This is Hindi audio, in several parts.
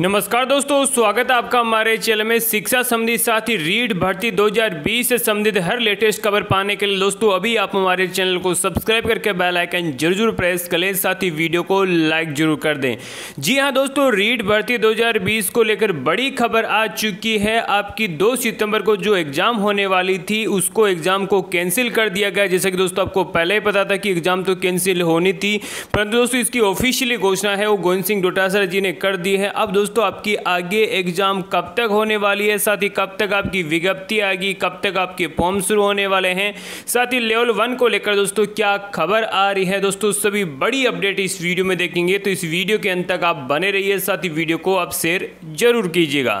नमस्कार दोस्तों, स्वागत है आपका हमारे चैनल में। शिक्षा संबंधी साथ ही रीड भर्ती 2020 से संबंधित हर लेटेस्ट खबर पाने के लिए दोस्तों, अभी आप हमारे चैनल को सब्सक्राइब करके बेल आइकन ज़रूर ज़रूर प्रेस कर। लें साथ ही वीडियो को लाइक ज़रूर कर दें। जी हाँ दोस्तों रीड भर्ती 2020 को लेकर बड़ी खबर आ चुकी है। आपकी दो सितंबर को जो एग्ज़ाम होने वाली थी, उसको एग्ज़ाम को कैंसिल कर दिया गया। जैसे कि दोस्तों, आपको पहले ही पता था कि एग्ज़ाम तो कैंसिल होनी थी, परंतु दोस्तों, इसकी ऑफिशियली घोषणा है, वो गोविंद सिंह डोटासरा जी ने कर दी है। अब दोस्तों, आपकी आगे एग्ज़ाम कब तक होने वाली है? साथ ही कब तक आपकी विज्ञप्ति आएगी? कब तक आपके फॉर्म शुरू होने वाले हैं? साथ ही लेवल वन को लेकर दोस्तों, क्या खबर आ रही है? दोस्तों, सभी बड़ी अपडेट इस वीडियो में देखेंगे। तो इस वीडियो के अंत तक आप बने रहिए। साथ ही वीडियो को आप शेयर ज़रूर कीजिएगा।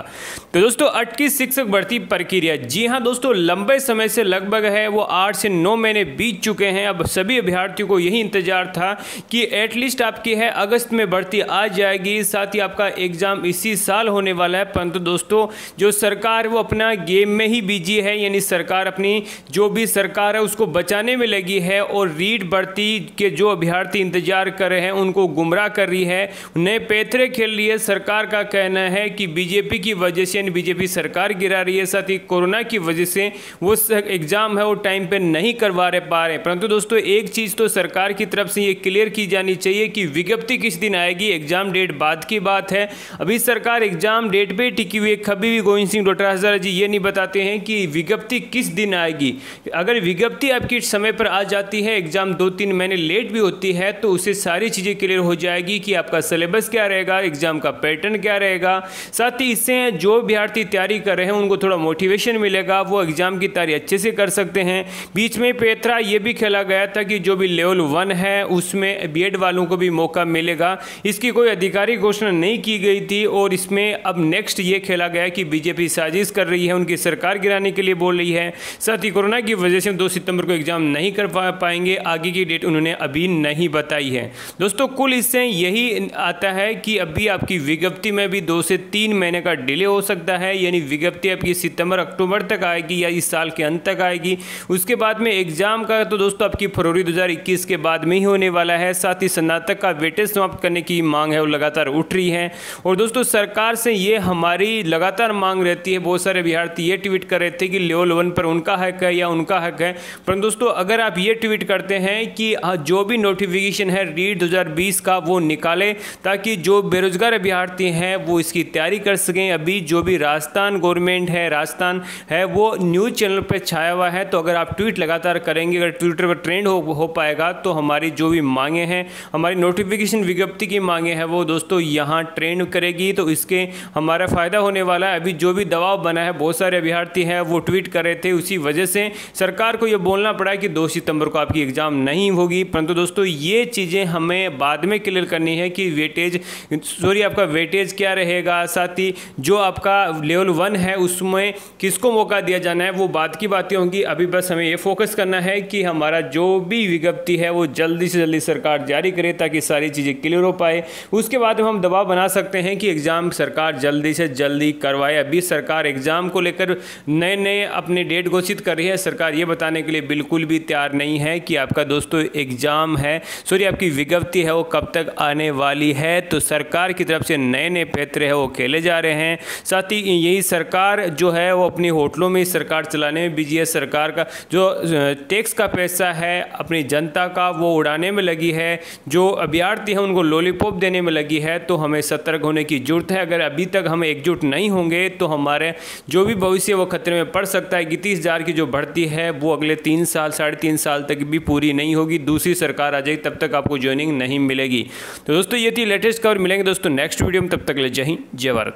तो दोस्तों, अटकी शिक्षक भर्ती प्रक्रिया। जी हाँ दोस्तों, लंबे समय से लगभग है। वो आठ से नौ महीने बीत चुके हैं। अब सभी अभ्यर्थियों को यही इंतज़ार था कि एटलीस्ट आपकी है, अगस्त में भर्ती आ जाएगी। साथ ही आपका एग्ज़ाम इसी साल होने वाला है। परंतु दोस्तों, जो सरकार वो अपना गेम में ही बिज़ी है, यानी सरकार अपनी जो भी सरकार है, उसको बचाने में लगी है और रीड भर्ती के जो अभ्यर्थी इंतज़ार कर रहे हैं, उनको गुमराह कर रही है। नए पैतरे खेल रही है। सरकार का कहना है कि बीजेपी की वजह से, यानी बीजेपी सरकार गिरा रही है, साथ ही कोरोना की वजह से वो एग्ज़ाम है, वो टाइम पर नहीं करवा रहे, पा रहे। परंतु दोस्तों, एक चीज़ तो सरकार की तरफ़ से ये क्लियर की जानी चाहिए कि विज्ञप्ति किस दिन आएगी? एग्ज़ाम डेट बाद की बात है। अभी सरकार एग्ज़ाम डेट पे टिकी हुई है, कभी भी गोविंद सिंह डोटासरा जी ये नहीं बताते हैं कि विज्ञप्ति किस दिन आएगी। अगर विज्ञप्ति आपकी समय पर आ जाती है, एग्ज़ाम दो तीन महीने लेट भी होती है तो उसे सारी चीज़ें क्लियर हो जाएगी कि आपका सिलेबस क्या रहेगा, एग्ज़ाम का पैटर्न क्या रहेगा। साथ ही इससे जो अभ्यर्थी तैयारी कर रहे हैं, उनको थोड़ा मोटिवेशन मिलेगा, वो एग्ज़ाम की तैयारी अच्छे से कर सकते हैं। बीच में पेथरा ये भी खेला गया था कि जो भी लेवल वन है, उसमें बी वालों को भी मौका मिलेगा। इसकी कोई आधिकारिक घोषणा नहीं की गई थी। और इसमें अब नेक्स्ट ये खेला गया कि बीजेपी साजिश कर रही है, उनकी सरकार गिराने के लिए बोल रही है। साथ ही कोरोना की वजह से दो सितंबर को एग्ज़ाम नहीं कर पा, पाएँगे, आगे की डेट उन्होंने अभी नहीं बताई है। दोस्तों, कुल इससे यही आता है कि अभी आपकी विज्ञप्ति में भी दो से तीन महीने का डिले हो सकता है, यानी विज्ञप्ति आपकी सितंबर, अक्टूबर तक आएगी या इस साल के अंत तक आएगी। उसके बाद में एग्ज़ाम का तो दोस्तों आपकी फरवरी दो के बाद में ही होने वाला है। साथ ही स्नातक का वेटेज समाप्त करने की मांग है, वो लगातार उठ रही है। और दोस्तों सरकार से ये हमारी लगातार मांग रहती है बहुत सारे अभ्यर्थी ये ट्वीट कर रहे थे कि लेवल वन पर उनका हक है या उनका हक है। पर दोस्तों अगर आप ये ट्वीट करते हैं कि हाँ, जो भी नोटिफिकेशन है रीड 2020 का वो निकाले ताकि जो बेरोजगार अभ्यार्थी हैं वो इसकी तैयारी कर सकें। अभी जो भी राजस्थान गवर्नमेंट है राजस्थान है वो न्यूज़ चैनल पर छाया हुआ है। तो अगर आप ट्वीट लगातार करेंगे अगर ट्विटर पर ट्रेंड हो, हो पाएगा तो हमारी जो भी मांगे हैं हमारी नोटिफिकेशन विज्ञप्ति की मांगे हैं वो दोस्तों यहाँ ट्रेंड करेगी। तो इसके हमारा फ़ायदा होने वाला है। अभी जो भी दबाव बना है, बहुत सारे अभ्यर्थी हैं, वो ट्वीट कर रहे थे उसी वजह से। सरकार को ये बोलना पड़ा कि दो सितंबर को आपकी एग्ज़ाम नहीं होगी। परंतु दोस्तों, ये चीज़ें हमें बाद में क्लियर करनी है कि वेटेज, सॉरी, आपका वेटेज क्या रहेगा। साथ ही जो आपका लेवल वन है, उसमें किसको मौका दिया जाना है, वो बाद की बातें होंगी। अभी बस हमें ये फोकस करना है कि हमारा जो भी विज्ञप्ति है, वो जल्दी से जल्दी सरकार जारी करे, ताकि सारी चीज़ें क्लियर हो पाए। उसके बाद हम दबाव बना सकते हैं कि एग्ज़ाम सरकार जल्दी से जल्दी करवाए। अभी सरकार एग्ज़ाम को लेकर नए नए अपने डेट घोषित कर रही है। सरकार ये बताने के लिए बिल्कुल भी तैयार नहीं है कि आपका दोस्तों एग्ज़ाम है। सॉरी, आपकी विज्ञप्ति है वो कब तक आने वाली है? तो सरकार की तरफ़ से नए नए पैतरे हैं वो खेले जा रहे हैं। साथ ही यही सरकार जो है वो अपनी होटलों में सरकार चलाने में बिज़ी है। सरकार का जो टैक्स का पैसा है, अपनी जनता का वो उड़ाने में लगी है। जो अभ्यार्थी हैं उनको लॉलीपॉप देने में लगी है। तो हमें सतर्क होने की ज़रूरत है। अगर अभी तक हम एकजुट नहीं होंगे तो हमारे जो भी भविष्य वो खतरे में पड़ सकता है। कि तीस हज़ार की जो भर्ती है, वो अगले तीन साल, साढ़े तीन साल तक भी पूरी नहीं होगी। दूसरी सरकार आ जाएगी, तब तक आपको ज्वाइनिंग नहीं मिलेगी। तो दोस्तों, ये थी लेटेस्ट खबर मिलेंगे दोस्तों नेक्स्ट वीडियो में। तब तक ले जय हिंद, जय भारत।